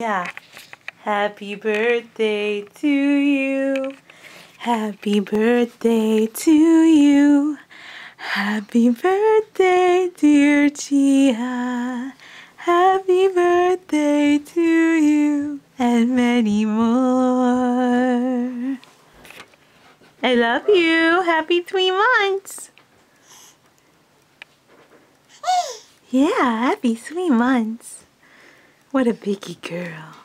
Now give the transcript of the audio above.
Yeah. Happy birthday to you. Happy birthday to you. Happy birthday, dear Gia. Happy birthday to you and many more. I love you. Happy three months. Yeah, happy three months. What a biggie girl.